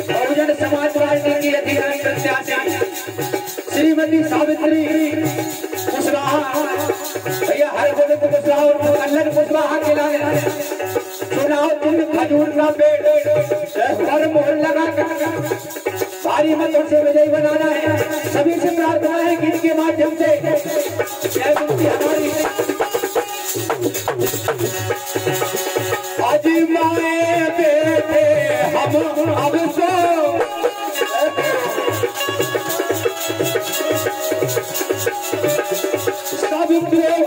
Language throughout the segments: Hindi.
बहुजन समाज पार्टी की अधिकारी प्रत्याशी श्रीमती सावित्री कुशवाहा। भैया, हर गोविंद कुशवाहा और कल्लन कुशवाहा के लाए चुनाव चिन्ह खजूर का पेड़। हर मोहन लगा भारी मतों से विजयी बनाना है। सभी से प्रार्थना है कि इनके माध्यम से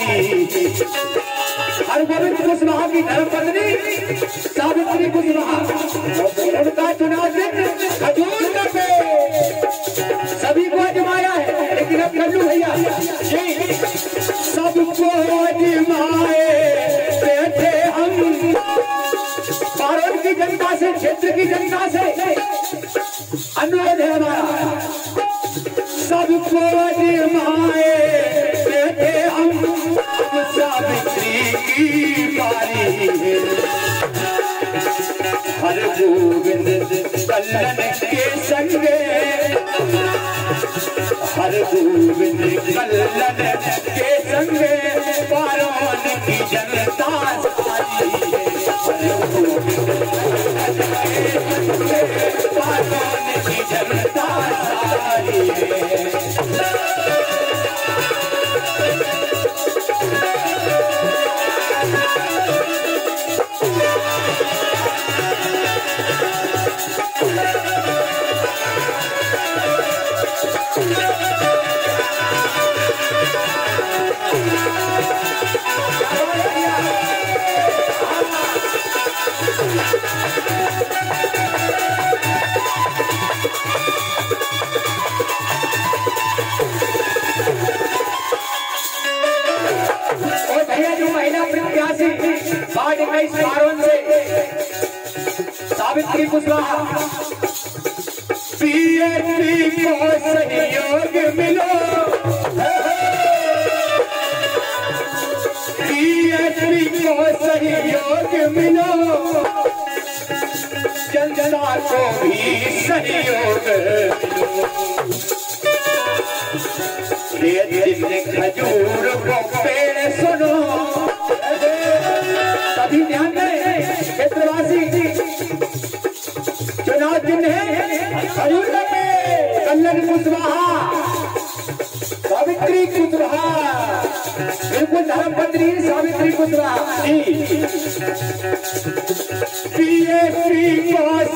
की बारी हर गोविंद कुशवाहा की धर्म पत्नी, सावित्री कुशवाहा उनका चुनाव चिन्ह खजूर का सभी को अजमाया है, लेकिन अब कल्लू भैया सबको अजमाए बैठे हम। भारत की जनता से, क्षेत्र की जनता से हर गोविंद कल्लन के संगे पारोन की जनता सारी है हर गोविंद कल्लन के संगे पारोन की जनता सारी है सावित्री कुशवाहा पीएचडी को सहयोग मिलो पीएचडी को सहयोग मिलो जनता को भी सहयोग मिलो ये दिन खजूर को पेड़ कल्लन कुशवाहा सावित्री कुशवाहा बिल्कुल धर्म पत्नी सावित्री कुशवाहा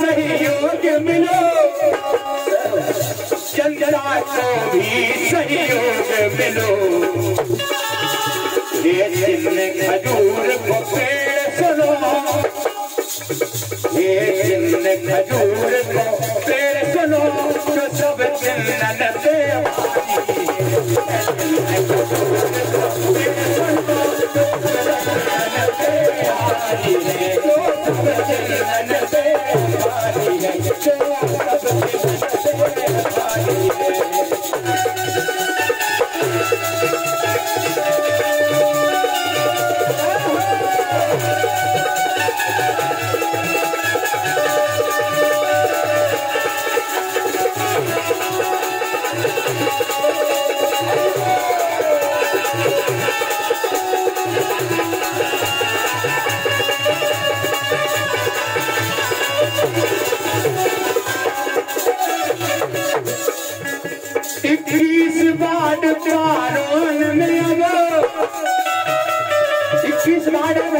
सहयोग मिलो जनता को भी सहयोग मिलो खजूर को पेड़ सुनो ये चिन्ह खजूर इक्कीस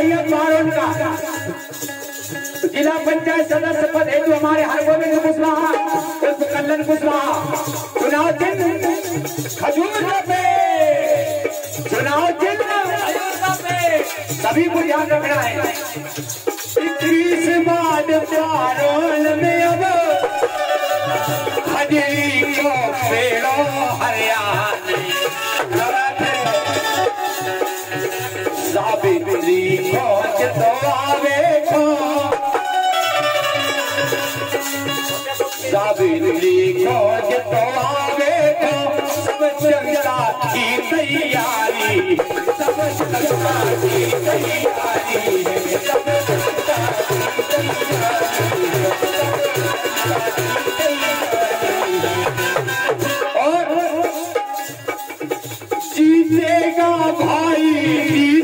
भैया पारोन का जिला पंचायत सदस्य पद है जो हमारे हर गोविंद कुशवाहा उर्फ़ कल्लन कुशवाहा चुनाव चिन्ह खजूर का चुनाव चिन्ह सभी को ध्यान रखना है तीस बाद चारों में अब हजरी को पेड़ो हरियाणा सावित्री खोज तो आवे सावित्री खोज तो आवे सब सब जनता की तैयारी। सब जनता की तैयारी। और जीतेगा भाई।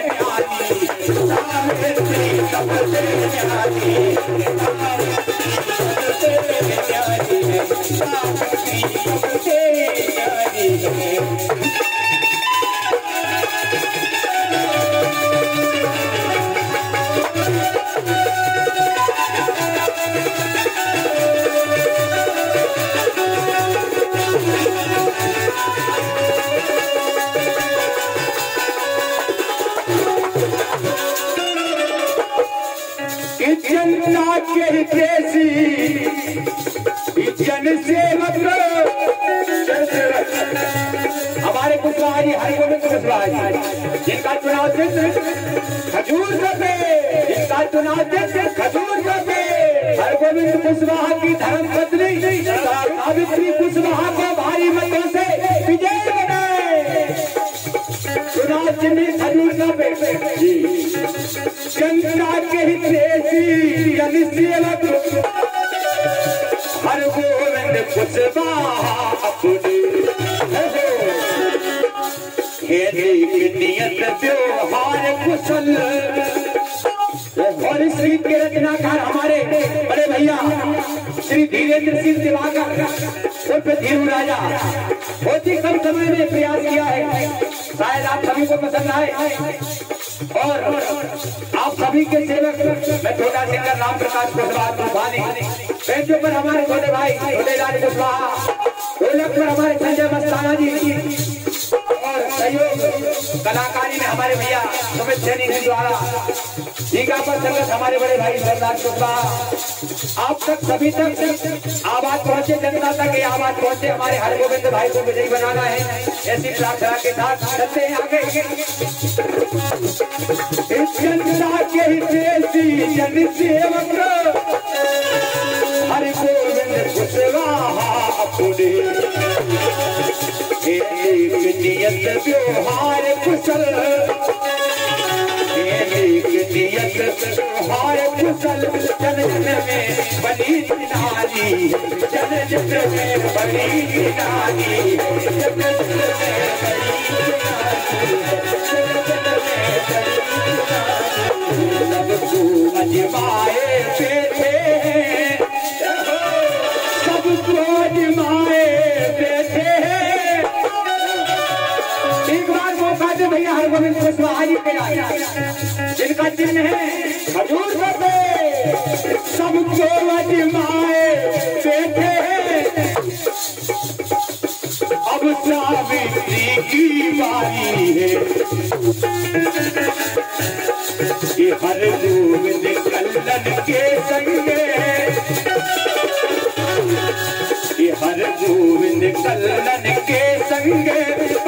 सावित्री सबसे जनता के देसी जन सेवक हमारे कुशवाहा हरिगोविंद कुशवाहा जिनका चुनाव चिन्ह खजूर पे जिनका चुनाव चिन्ह खजूर पे हरगोविंद कुशवाहा की धर्म पत्नी सावित्री कुशवाहा जनता के हितेशी जन सेवक हर गोविंद कुशवाहा अपने। नियत व्यवहार कुशल। और गीत के रचनाकार हमारे बड़े भैया, श्री धीरेन्द्र सिंह दिवाकर उर्फ़ धीरू राजा, बहुत ही कम समय में प्रयास किया है। शायद आप सभी को पसंद आए। और आप सभी के सेवक, मैं छोटा सिंगर राम प्रकाश कुशवाहा तूफानी बेंचों पर हमारे छोटे भाई, छोटे लाल कुशवाहा गोलक पर हमारे संजय मस्ताना जी। कलाकारी में हमारे भैया सुमित सैनी जी द्वारा टीका पर संगत हमारे बड़े भाई सरदार कुशवाहा आप तक, सभी तक आवाज़ पहुँचे, जनता तक ये आवाज़ पहुँचे। हमारे हरगोविंद भाई को विजयी बनाना है। ऐसी प्रार्थना के साथ चलते हैं आगे। इस जनता के हितेशी जन सेवक हरि गोविंद कुशवाहा एक फसल व्यौहार फुसल में बनी नाली में बनी नाली जिनका चिन्ह है खजूर पे सबको अजमाए, बैठे अब सावित्री की बारी है। कि हर गोविंद कल्लन के संगे हर गोविंद कल्लन के संगे